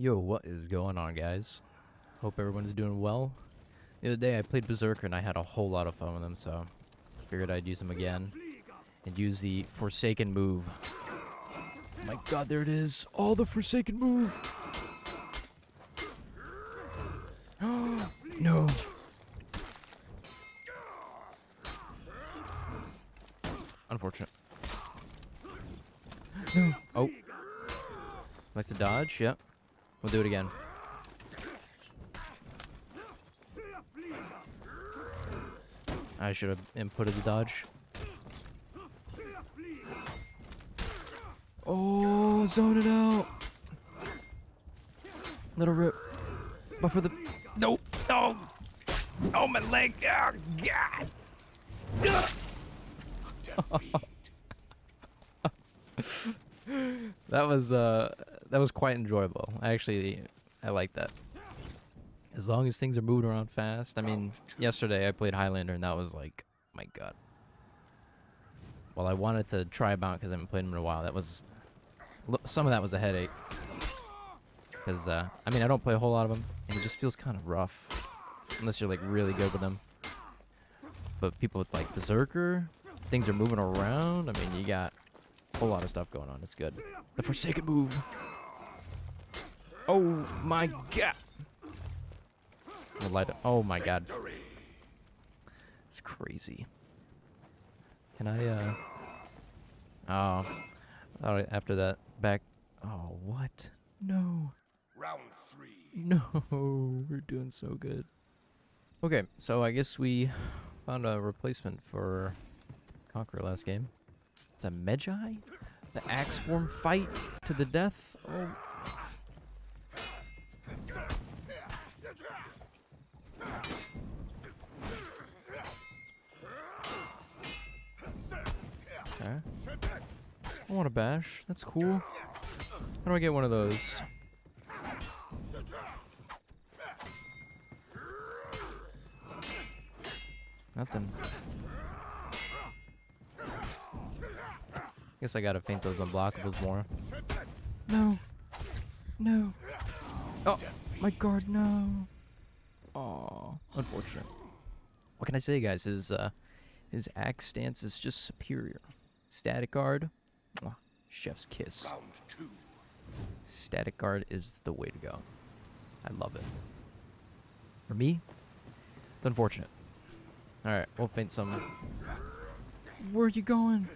Yo, what is going on, guys? Hope everyone's doing well. The other day I played Berserker and I had a whole lot of fun with them, so figured I'd use them again and use the Forsaken move. Oh my god, there it is! Oh, the Forsaken move! no! Unfortunate. No! Oh. Likes to dodge, yep. We'll do it again. I should have inputted the dodge. Oh, zone it out. Little rip. But for the... Nope. No. Oh, my leg. Oh, God. that was, uh, that was quite enjoyable. Actually, I like that. As long as things are moving around fast. I mean, yesterday I played Highlander and that was like, my god. Well, I wanted to try him out because I haven't played him in a while. That was, some of that was a headache. Because, uh, I mean, I don't play a whole lot of them, and it just feels kind of rough. Unless you're, like, really good with them. But people with, like, Berserker, things are moving around. I mean, you got a whole lot of stuff going on. It's good. The Forsaken move. Oh my god. light up. Oh my god. It's crazy. Can I, uh... Oh. All right, after that, back... Oh, what? No. Round three. No, we're doing so good. Okay, so I guess we found a replacement for Conqueror last game. It's a Medjay? The axe form fight to the death? Oh I want a bash. That's cool. How do I get one of those? Nothing. Guess I gotta feint those unblockables more. No. No. Oh, my guard, no. Oh, unfortunate. What can I say, guys? His, uh, his axe stance is just superior. Static guard, chef's kiss. Static guard is the way to go. I love it. For me, it's unfortunate. Alright, we'll feint some. Where are you going?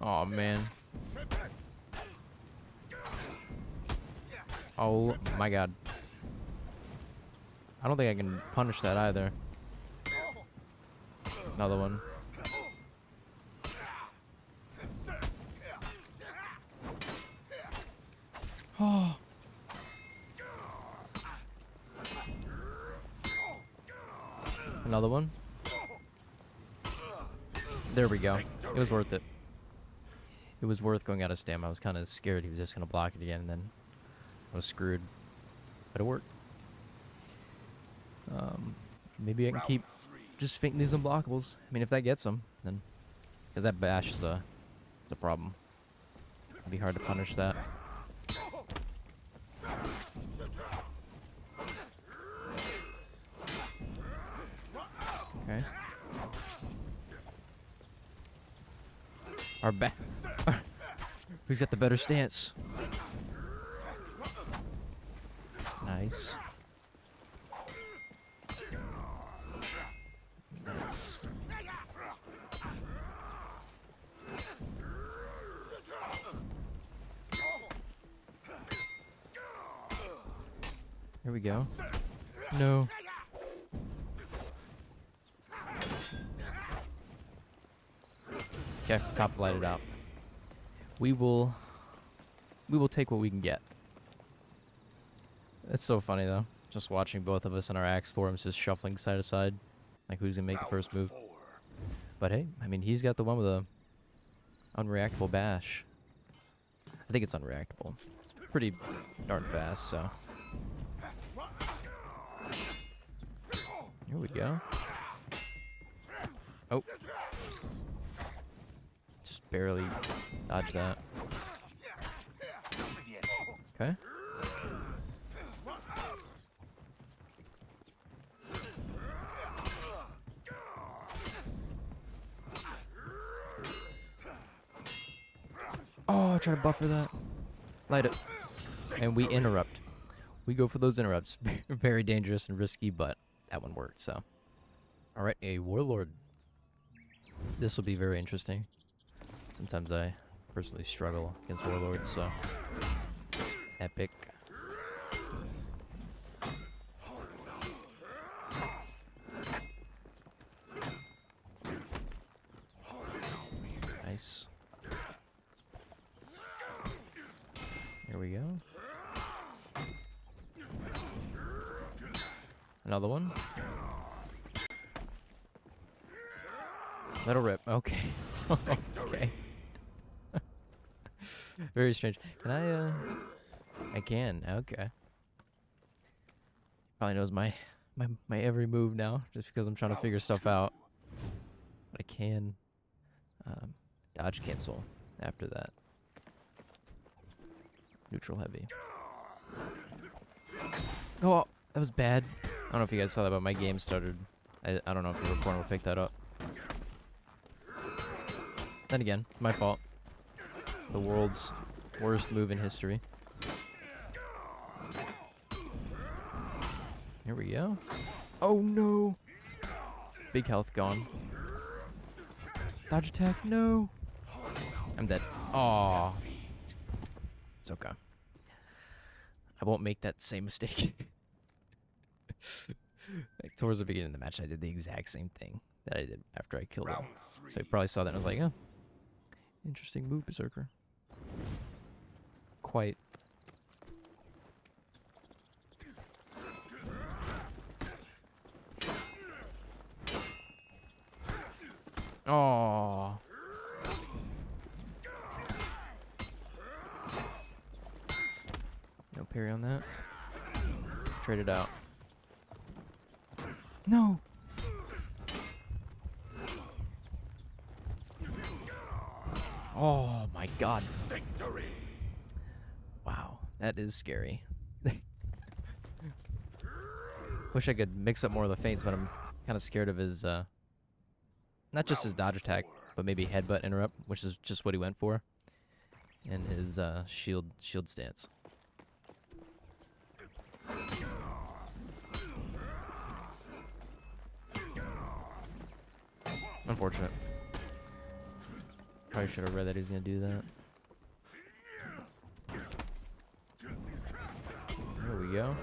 Oh man. Oh my god. I don't think I can punish that either. Another one. Oh. Another one. There we go. It was worth it. It was worth going out of stamina. I was kind of scared he was just going to block it again, and then I was screwed. But it worked. Um, maybe I can keep just feinting these unblockables. I mean, if that gets them, then... Because that bash is a, is a problem. It'd be hard to punish that. Okay. Our back. Who's got the better stance? Nice. Nice. Here we go. No. Okay, top lighted out. We will we will take what we can get. It's so funny though. Just watching both of us in our axe forms just shuffling side to side. Like who's gonna make the first move. But hey, I mean he's got the one with the unreactable bash. I think it's unreactable. It's pretty darn fast, so. Here we go. Oh Just barely dodge that. Okay. Oh, try to buffer that. Light it. And we interrupt. We go for those interrupts. Very dangerous and risky, but that one worked, so. Alright, a warlord. This will be very interesting. Sometimes I personally struggle against warlords, so. Epic. Nice. Here we go. Another one. Her rip. Okay. okay. Very strange. Can I, uh... I can. Okay. Probably knows my, my, my every move now, just because I'm trying to figure stuff out. But I can, um, dodge cancel after that. Neutral heavy. Oh, that was bad. I don't know if you guys saw that, but my game started. I, I don't know if the recorder will pick that up. Then again, my fault. The world's worst move in history. Here we go. Oh no! Big health gone. Dodge attack, no! I'm dead. Aw. It's okay. I won't make that same mistake. Like towards the beginning of the match, I did the exact same thing that I did after I killed him. So he probably saw that and was like, oh, interesting move, Berserker. Quite. Oh. No parry on that. Trade it out. No. Oh my god. Victory. Wow, that is scary. Wish I could mix up more of the feints, but I'm kind of scared of his, uh, not just his dodge attack, but maybe headbutt interrupt, which is just what he went for, and his uh, shield shield stance. Unfortunate. Probably should have read that he was gonna do that. There we go.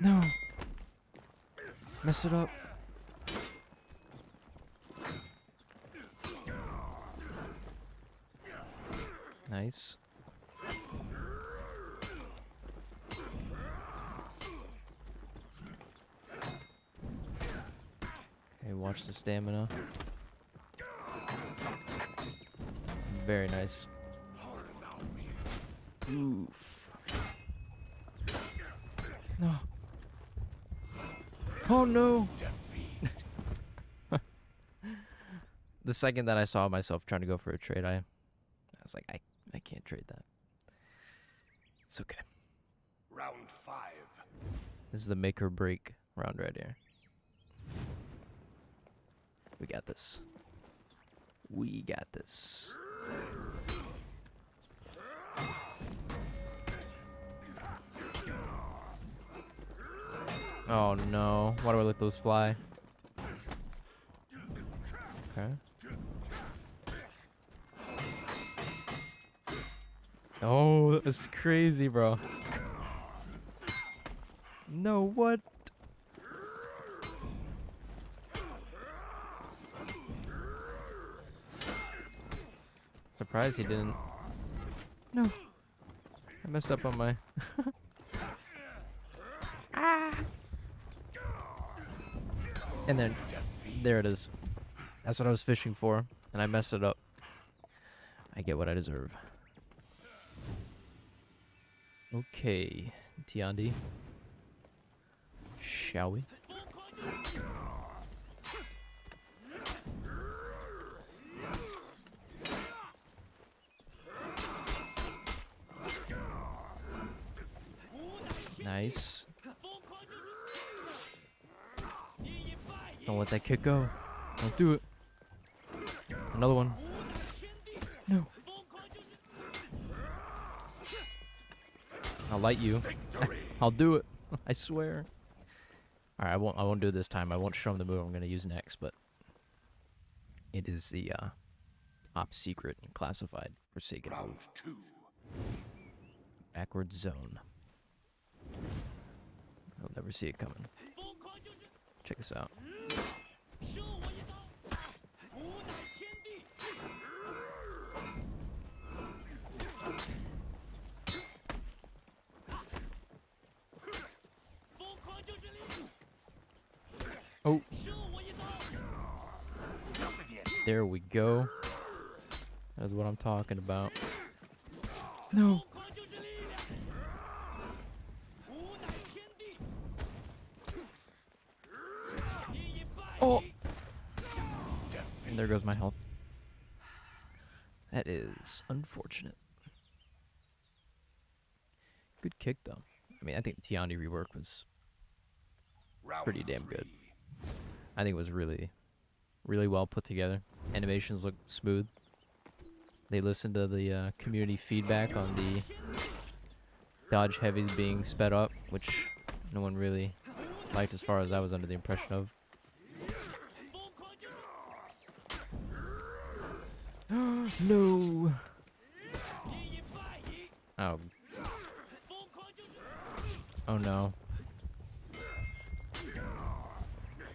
No. Mess it up. Nice. Okay, watch the stamina. Very nice. Oof. No. Oh no! the second that I saw myself trying to go for a trade, I, I was like, I, I can't trade that. It's okay. Round five. This is the make or break round right here. Got this. We got this. Oh no. Why do I let those fly? Okay. Oh, that's crazy, bro. No, what? Surprised he didn't. No. I messed up on my. ah! And then, there it is. That's what I was fishing for, and I messed it up. I get what I deserve. Okay, Tiandi. Shall we? Nice. Don't let that kick go. Don't do it. Another one. No. I'll light you. I'll do it. I swear. Alright, I won't I won't do it this time. I won't show him the move I'm gonna use next, but it is the uh top secret and classified Forsaken Round two. Backwards zone. I'll never see it coming. Check this out. Oh. There we go. That's what I'm talking about. No. Oh. And there goes my health. That is unfortunate. Good kick though. I mean, I think the Tiandi rework was Pretty damn good. I think it was really, really well put together. Animations look smooth. They listened to the uh, community feedback on the dodge heavies being sped up, which no one really liked as far as I was under the impression of. No. Oh. Oh no.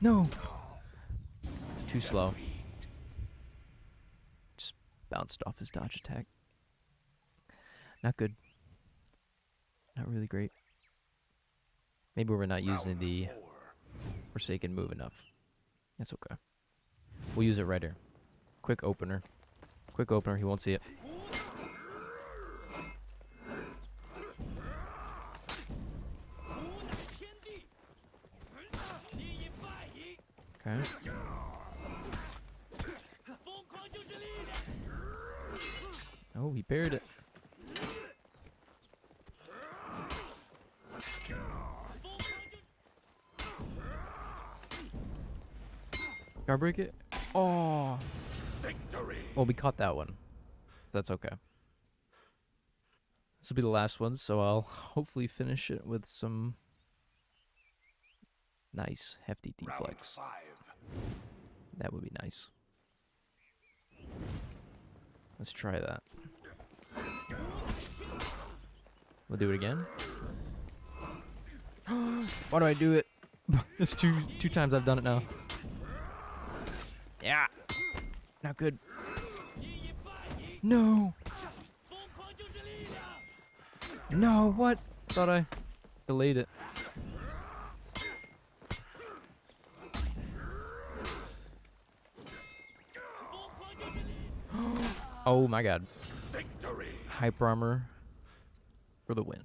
No. Too slow. Just bounced off his dodge attack. Not good. Not really great. Maybe we're not using the. Forsaken move enough. That's okay. We'll use it right here. Quick opener. Quick opener, he won't see it. Okay. Oh, he parried it. Guard break it? Oh. Victory. Well, we caught that one. That's okay. This will be the last one, so I'll hopefully finish it with some nice, hefty Round deflex. That would be nice. Let's try that. We'll do it again. Why do I do it? it's two two times I've done it now. Yeah. Not good. No. No, what? Thought I delayed it. Oh my god. Victory. Hyper armor for the win.